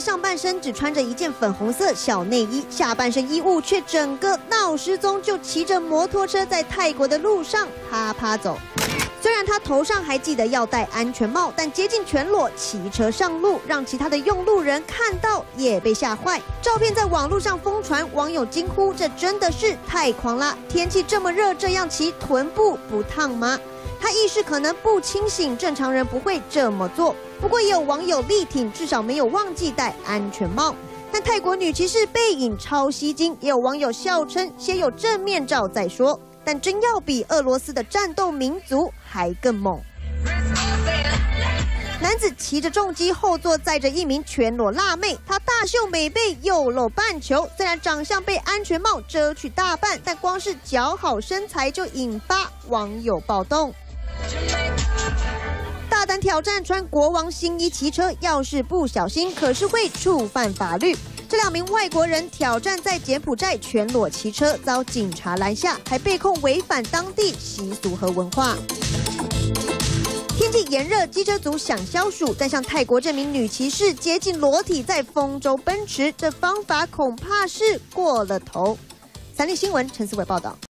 上半身只穿着一件粉红色小内衣，下半身衣物却整个闹失踪，就骑着摩托车在泰国的路上啪啪走。他头上还记得要戴安全帽，但接近全裸骑车上路，让其他的用路人看到也被吓坏。照片在网络上疯传，网友惊呼：“这真的是太狂了！天气这么热，这样骑臀部不烫吗？”他意识可能不清醒，正常人不会这么做。不过也有网友力挺，至少没有忘记戴安全帽。但泰国女骑士背影超吸睛，也有网友笑称：“先有正面照再说。”但真要比俄罗斯的战斗民族还更猛。男子骑着重机，后座载着一名全裸辣妹，他大秀美背，又露半球。虽然长相被安全帽遮去大半，但光是姣好身材就引发网友暴动。大胆挑战穿国王新衣骑车，要是不小心，可是会触犯法律。这两名外国人挑战在柬埔寨全裸骑车，遭警察拦下，还被控违反当地习俗和文化。天气炎热，机车族想消暑，但向泰国这名女骑士接近裸体在风中奔驰，这方法恐怕是过了头。三立新闻陈思伟报道。